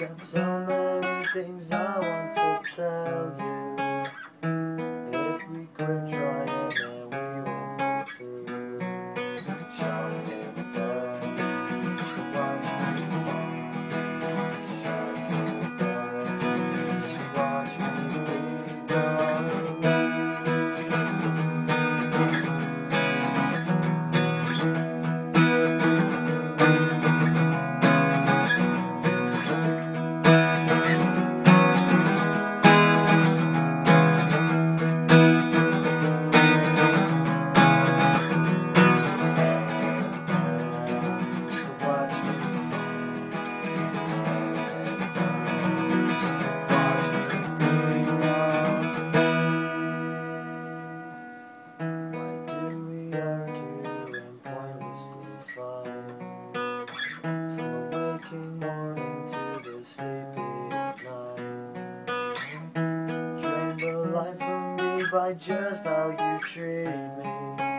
got so many things I want to tell. By just how you treat me.